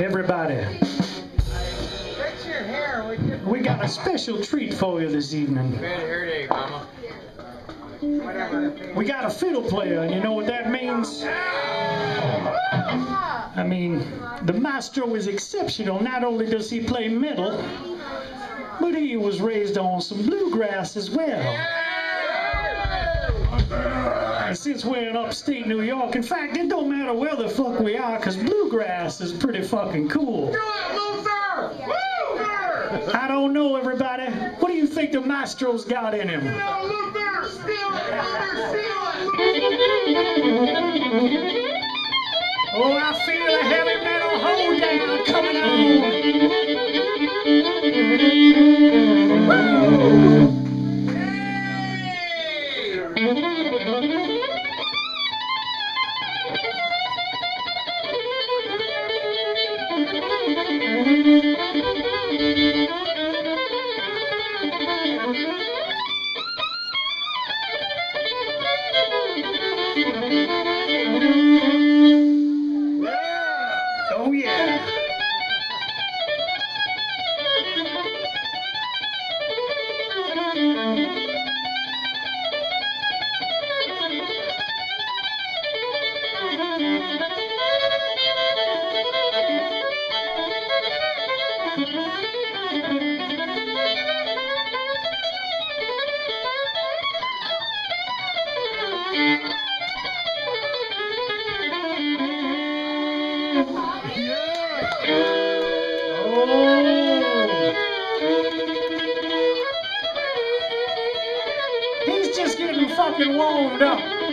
Everybody, Fix your hair, would you? we got a special treat for you this evening. Bad hair day, mama. Whatever. We got a fiddle player, and you know what that means? I mean, the maestro is exceptional. Not only does he play metal, but he was raised on some bluegrass as well. And since we're in upstate New York, in fact, it don't matter where the fuck we are, because bluegrass is pretty fucking cool. I don't know, everybody. What do you think the maestro's got in him? Oh, I feel a heavy Oh, Oh. He's just getting fucking warmed up.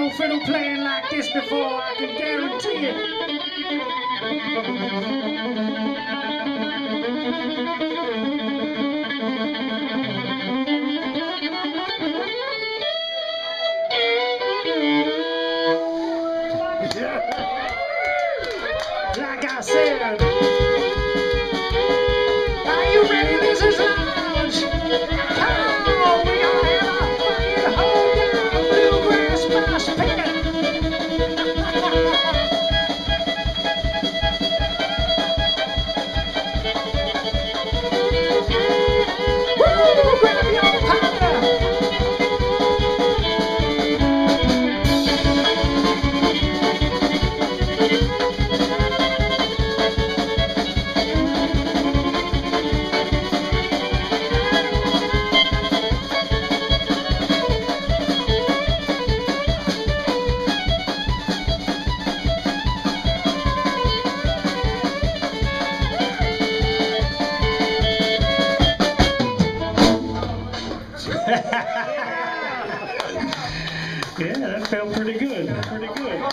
No fiddle playing like this before, I can guarantee it. Like I said, yeah, that felt pretty good. Pretty good.